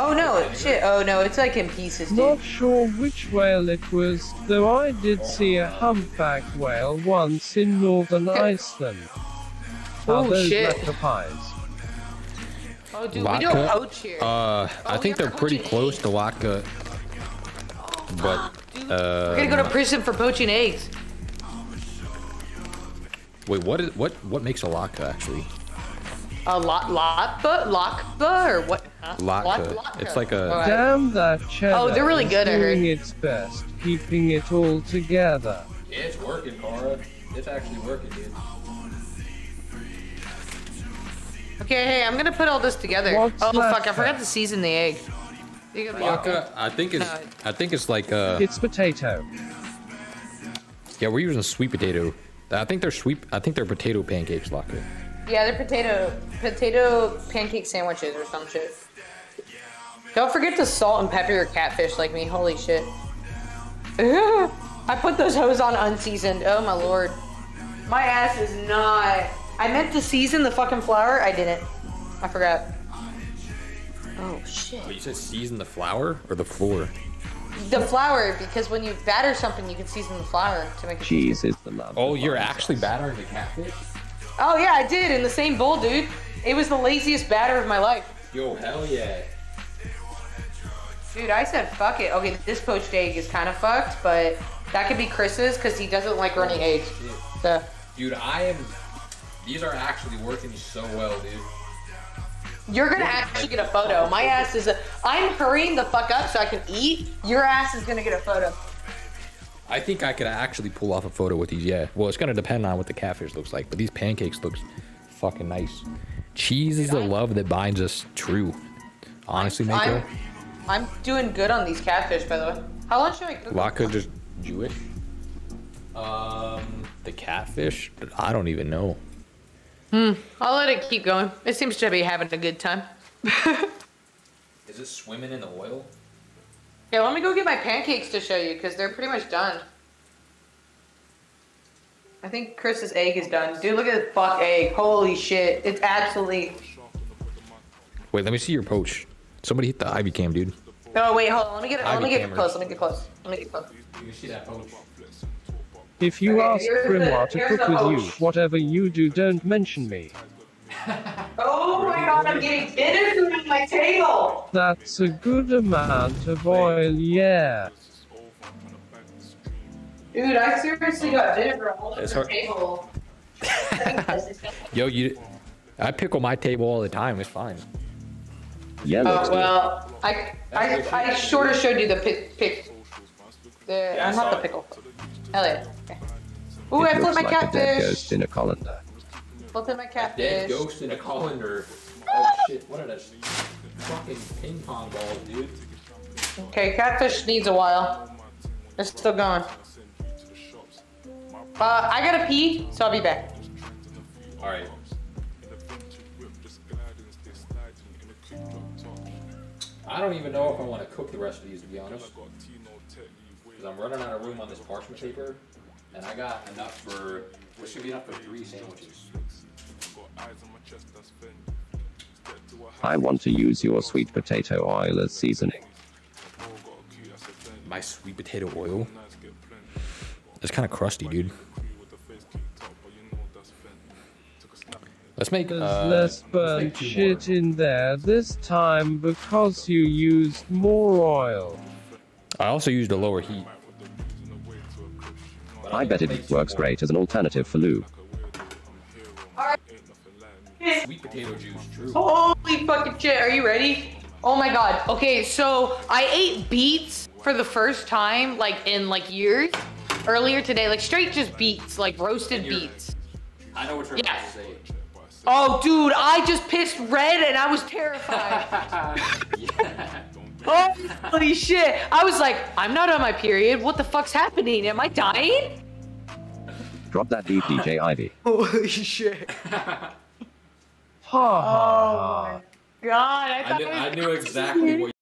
Oh no, shit. Oh no, it's like in pieces, dude. Not sure which whale it was, though I did see a humpback whale once in northern Iceland. Oh, Are those shit. lacquer pies? Oh dude, we don't poach here. Uh, Oh, I think they're pretty poach close egg. to Latka, but Dude, uh, We're gonna go to prison for poaching eggs. wait, what is what what makes a Latka actually? A lot, lotba, lockba, or what? Huh? Latka. Lot- It's like a- Alright. Damn that cheddar Oh, they're really is good, I heard. doing its best, keeping it all together. It's working, Cara. It's actually working, dude. Okay, hey, I'm gonna put all this together. What's oh fuck, I forgot to season the egg. You gotta be okay. Latka, I think it's No. I think it's like uh It's potato. yeah we're using sweet potato. I think they're sweet. I think they're potato pancakes, Latka. Yeah, they're potato potato pancake sandwiches or some shit. Don't forget to salt and pepper your catfish like me. Holy shit. I put those hoes on unseasoned. Oh my lord. My ass is not. I meant to season the fucking flour. I didn't. I forgot. Oh shit. But you said season the flour or the floor? The flour, because when you batter something, you can season the flour to make it. Cheese is the love. Oh, of you're life. actually battering the catfish? Oh yeah, I did in the same bowl, dude. It was the laziest batter of my life. Yo, hell yeah. Dude, I said fuck it. Okay, this poached egg is kind of fucked, but that could be Chris's because he doesn't like running eggs. So, Dude, I am. These are actually working so well, dude. you're gonna actually get a photo. My ass is a. I'm hurrying the fuck up so I can eat. Your ass is gonna get a photo. I think I could actually pull off a photo with these. Yeah. Well, it's gonna depend on what the catfish looks like, but these pancakes looks fucking nice. Cheese is the love that binds us true. Honestly, Mako, I'm, I'm doing good on these catfish, by the way. How long should I cook? them? Laka just Jewish. Um, the catfish. I don't even know. Hmm. I'll let it keep going. It seems to be having a good time. Is it swimming in the oil? Yeah, let me go get my pancakes to show you because they're pretty much done. I think Chris's egg is done. Dude, look at this fuck egg. Holy shit. It's absolutely. Wait, let me see your poach. Somebody hit the ivy cam, dude. Oh, wait, hold on. Let me get, let me get cameras. close. Let me get close. Let me get close. You see that poach? If you Okay, ask Grimoire to cook with you, whatever you do, don't mention me. Oh my god, I'm getting dinner food on my table. That's a good amount of oil, yeah. Dude, I seriously got dinner all over the table. Yo, you. I pickle my table all the time. It's fine. Yeah, Oh, looks good. well, I, I, I sort of showed you the pick, pick, the, Yeah, I uh, not the it. pickle. Hell yeah. Okay. Ooh, I it flipped looks my like a dead ghost in a colander. Flipping my Dead catfish. ghost in a colander. Oh shit! What are those fucking ping pong balls, dude? Okay, catfish needs a while. It's still going. Uh, I gotta pee, so I'll be back. All right. I don't even know if I want to cook the rest of these, to be honest. Because I'm running out of room on this parchment paper, and I got enough for, what should be enough for three sandwiches. I want to use your sweet potato oil as seasoning. My sweet potato oil. It's kind of crusty, dude. Let's make There's uh, less burnt shit more. in there this time because you used more oil. I also used a lower heat. But I I'm bet it make two works more. great as an alternative for lube. Sweet potato juice, true. Holy fucking shit, are you ready? Oh my god. Okay, so I ate beets for the first time, like in like years, earlier today, like straight just beets, like roasted beets. I know what you're Yeah. about to say. Oh, dude, I just pissed red and I was terrified. yeah. Holy shit. I was like, I'm not on my period. What the fuck's happening? Am I dying? Drop that deep DJ Ivy. Holy shit. Ha ha ha. God, I I knew, it was I knew exactly what